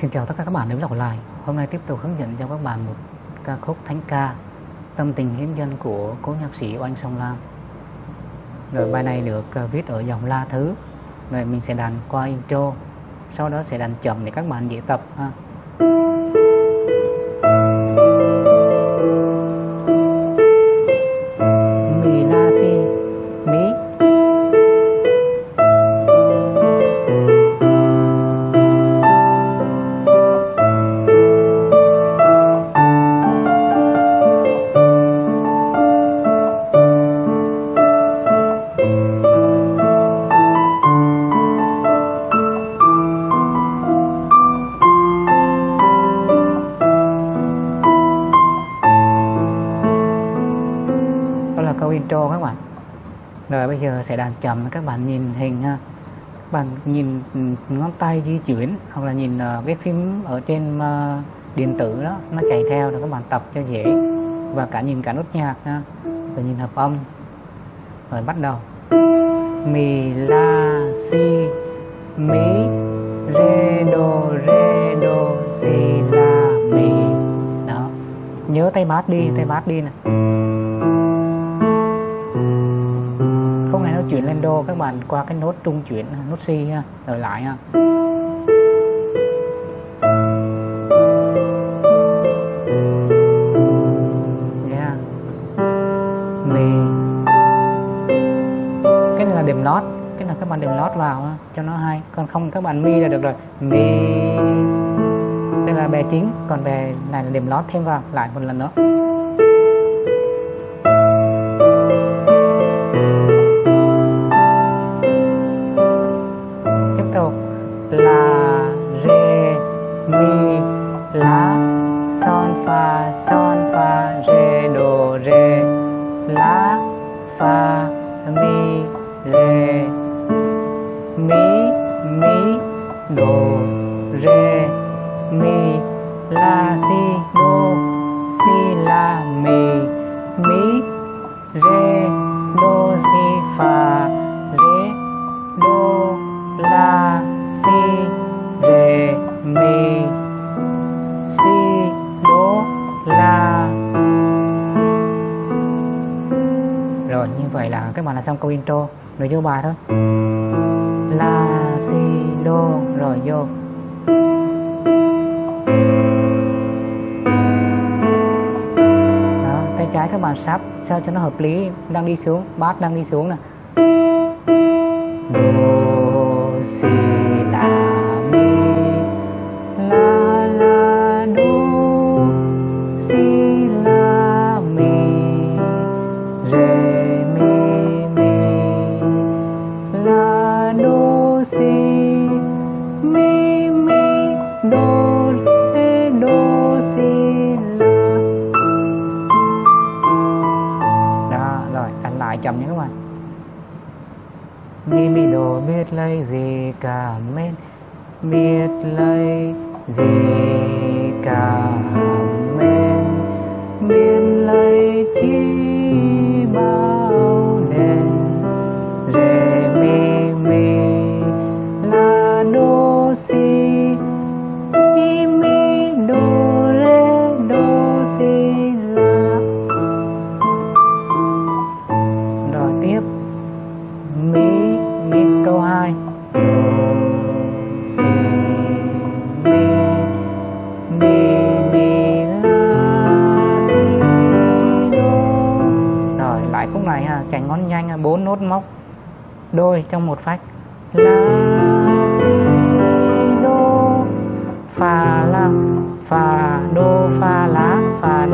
Xin chào tất cả các bạn đến với Đọc Lại, Hôm nay tiếp tục hướng dẫn cho các bạn một ca khúc thánh ca, Tâm tình hiến dân của cố nhạc sĩ Oanh Song Lam. Rồi bài này được ờ, viết ở dòng La Thứ. Rồi mình sẽ đàn qua intro, Sau đó sẽ đàn chậm để các bạn dễ tập, ha. Có là câu intro các bạn. Rồi bây giờ sẽ đàn chậm, các bạn nhìn hình ha các bạn nhìn ừ, ngón tay di chuyển, hoặc là nhìn à, cái phím ở trên à, điện tử đó, nó chạy theo rồi các bạn tập cho dễ. Và cả nhìn cả nốt nhạc ha rồi nhìn hợp âm. Rồi bắt đầu. Mi, la, si, mi, re, do re, do, si, la, mi. Đó. Nhớ tay bát đi, tay bát đi nè. Chuyển lên đô các bạn qua cái nốt trung chuyển nốt si ha rồi lại ha. Yeah. mi cái này là điểm lót cái là các bạn điểm lót vào ha, cho nó hay. Còn không các bạn mi là được rồi. Mi đây là bè chính còn bè này là điểm lót thêm vào lại một lần nữa. Si fa ré đô la si rê mi si đô la rồi, như vậy là các bạn là xong câu intro. Nội dung bài thôi. La si đô rồi vô. Tay trái các bạn sắp, sao cho nó hợp lý? Đang đi xuống, bát đang đi xuống nè. Chậm nhé các bạn mi mi đồ biết lấy gì cả men, biết lấy gì cả men, biết lấy chi bao chảy ngón nhanh, bốn nốt móc, đôi trong một phách. La si đô, pha la, pha đô, pha lá, pha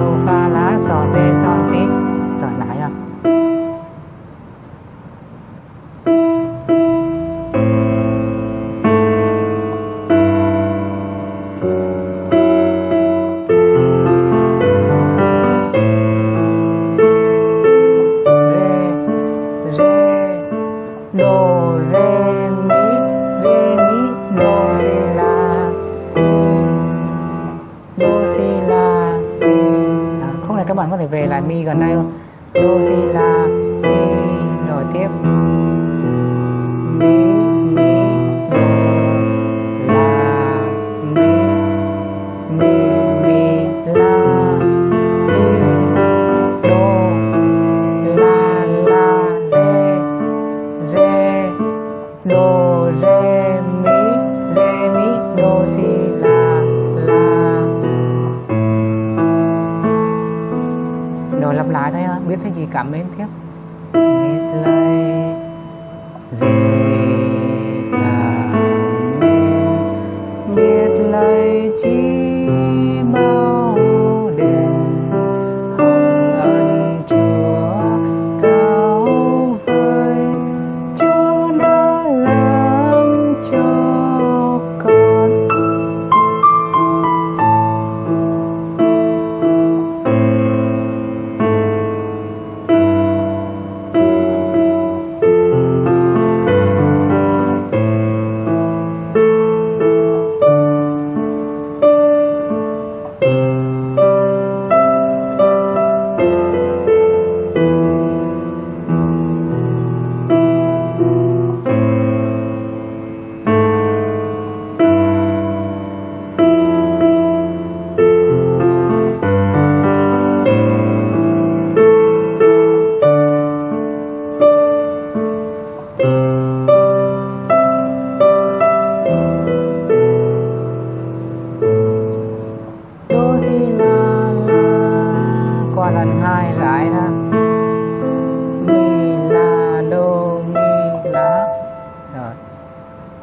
về lại ừ. mi gần đây luôn đô si la si rồi tiếp mi re. cái gì cảm mến tiếp?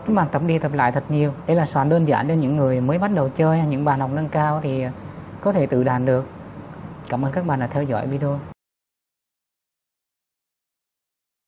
Các bạn tập đi tập lại thật nhiều. Đấy là soạn đơn giản cho những người mới bắt đầu chơi, những bạn học nâng cao thì có thể tự đàn được. Cảm ơn các bạn đã theo dõi video.